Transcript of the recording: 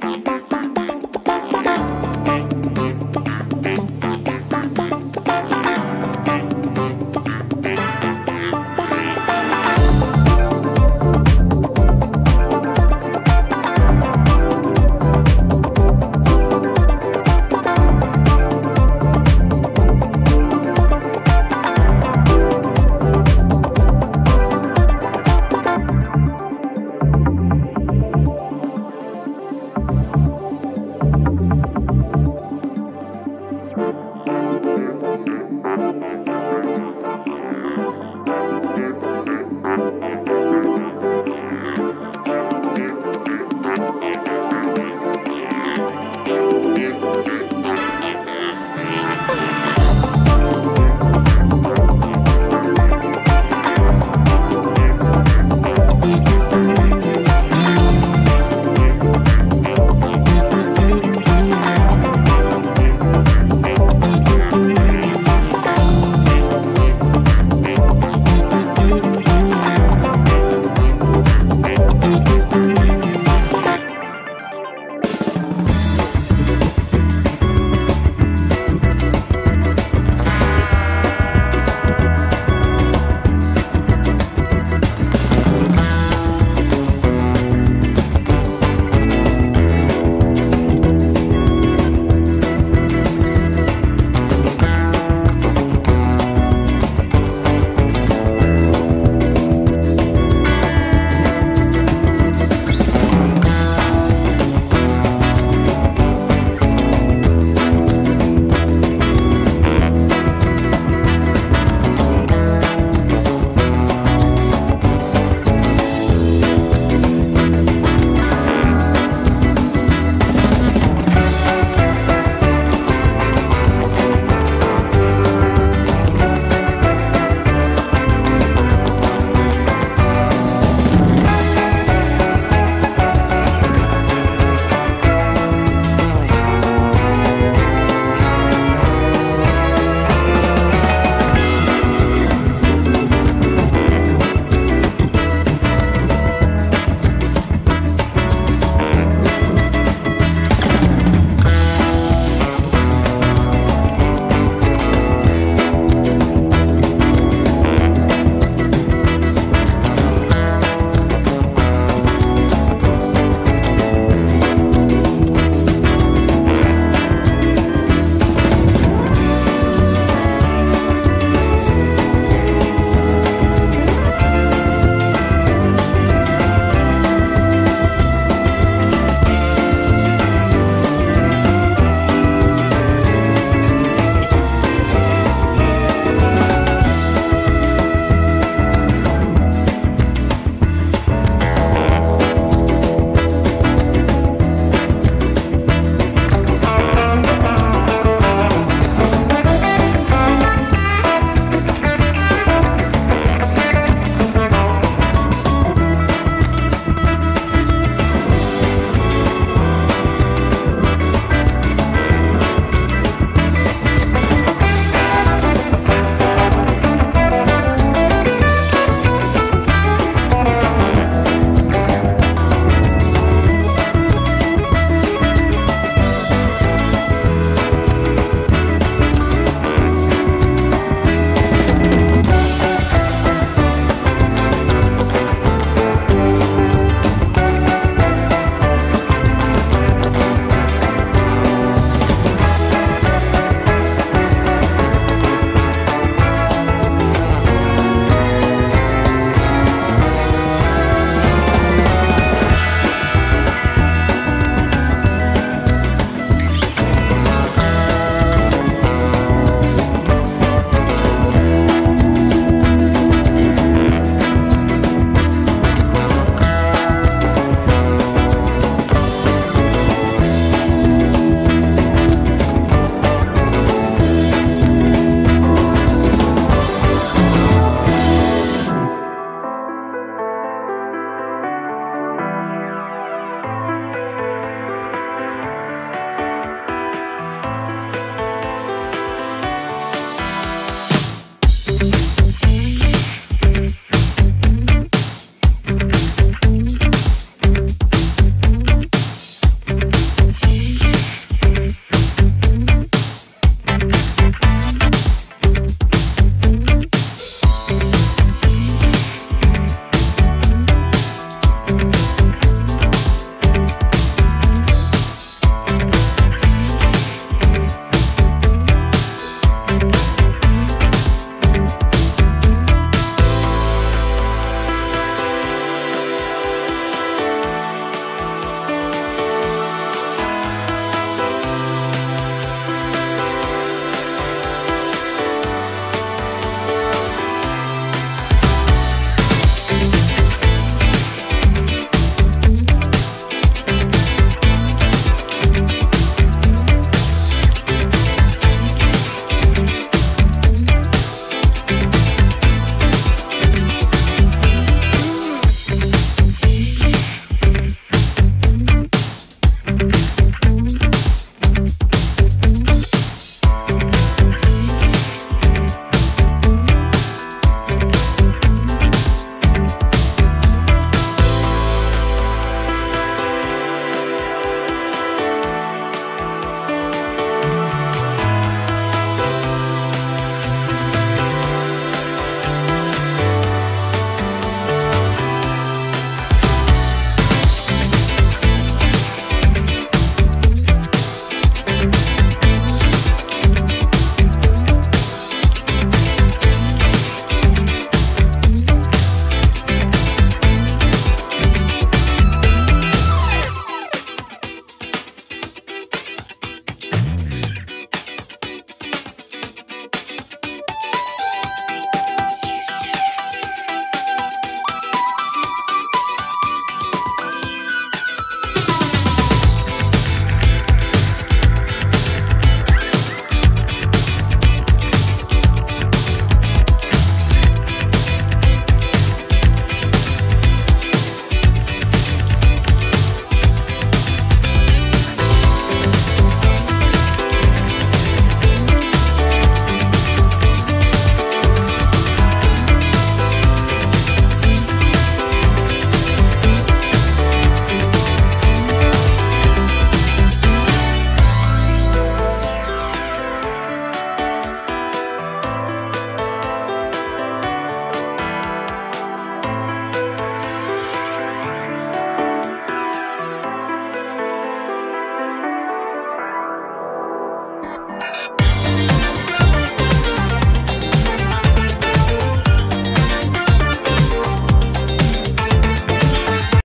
Tak.